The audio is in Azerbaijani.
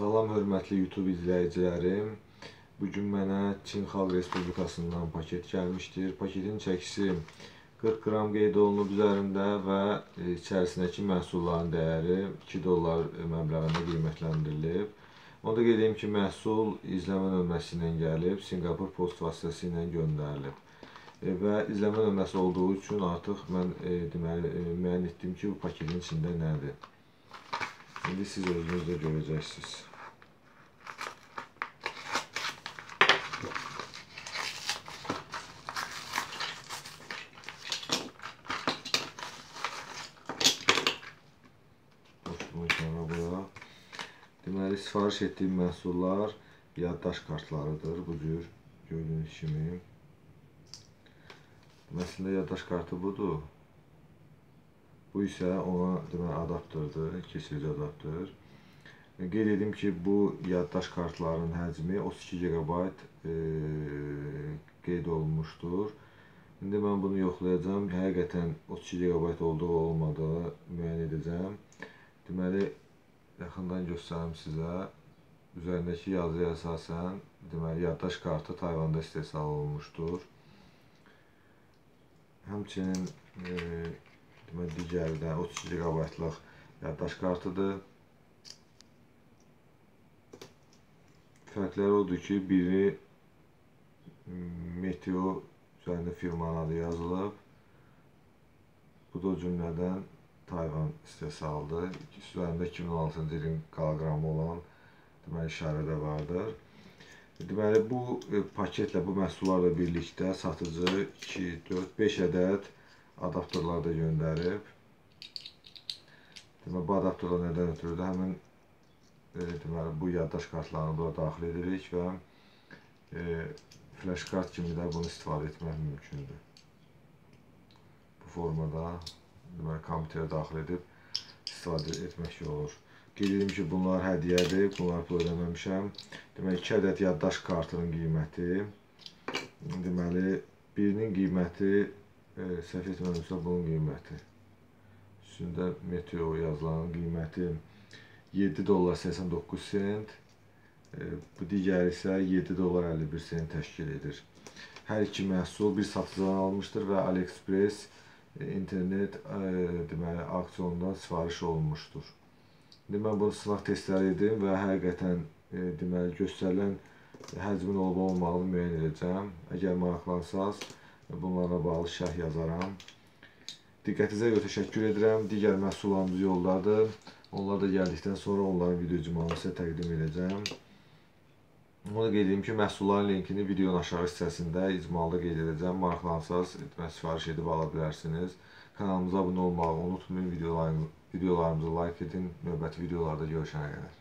Salam hörmətli YouTube izləyicilərim. Bu gün mənə Çin Xalq Respublikasından paket gəlmişdir. Paketin çəkisi 40 qram qeyd olunub üzərində və e, içərisindəki məhsulların dəyəri 2 dollar məbləğində qiymətləndirilib. Onu da qeyd edeyim ki, məhsul izləmə nömrəsi ilə gəlib, Singapur post vasitəsilə göndərilib. E, və izləmə nömrəsi olduğu üçün artıq mən e, deməli e, müəyyən etdim ki, bu paketin içində nədir. İndi siz özünüz də görəcəksiniz. Deməli, sifariş etdiyim məhsullar yaddaş kartlarıdır. Bu cür gördüyünüz kimi. Əslində yaddaş kartı budur. Bu isə ona deməli adapterdir, keçirici adapter. Qeyd edim ki, bu yaddaş kartlarının həcmi 32 GB e, qeyd olunmuşdur. İndi mən bunu yoxlayacağam. Həqiqətən 32 GB olduğu olmadığı müəyyən edəcəm. Deməli, yaxından göstərim sizə. Üzərindəki yazıya əsasən, deməli, yaddaş kartı Tayvanda istehsal olunmuşdur. Həmçinin e, deməli, digəri də 32 GB-lıq yaddaş kartıdır. Fərqləri odur ki, biri Meteo üzərində firmanın adı yazılıb. Bu da cümlədən Tayvan istehsalıdır. Üzərində 2016-cı ilin qaloqramı olan deməli işarə də vardır. Deməli bu e, paketlə bu məhsullarla birlikdə satıcı 2, 4, 5 ədəd adapterlar da göndərib. Deməli bu adapterlar nədən ötürüdür? Həmin e, deməli bu yaddaş kartlarını bura daxil edirik və e, flash kart kimi də bunu istifadə etmək mümkündür. Bu formada deməli kompüterə daxil edib istifadə etmək olur. Qeyd edim ki, bunlar hədiyyədir, bunları pul ödəməmişəm. Deməli 2 ədəd yaddaş kartının qiyməti deməli birinin qiyməti səhv etmirəmsə bunun qiyməti üstündə Meteo yazılan qiyməti 7 dollar 89 sent. E, bu digəri isə 7 dollar 51 sent təşkil edir. Hər iki məhsul bir satıcıdan almışdır və AliExpress internet deməli auksiondan sifariş olunmuşdur. İndi mən bunu sınaq testləri edim və həqiqətən deməli göstərilən həcmin olub-olmağını müəyyən edəcəm. Əgər maraqlansaz bunlarla bağlı şərh yazaram. Diqqətinizə görə təşəkkür edirəm. Digər məhsullarımız yoldadır. Onlar da gəldikdən sonra onların video icmalını sizə təqdim edəcəm. Onu da qeyd edim ki, məhsulların linkini videonun aşağı hissəsində icmalda qeyd edəcəm. Maraqlansaz sifariş edib ala bilərsiniz. Kanalımıza abunə olmağı unutmayın. Videolarımızı like edin. Növbəti videolarda görüşənə qədər.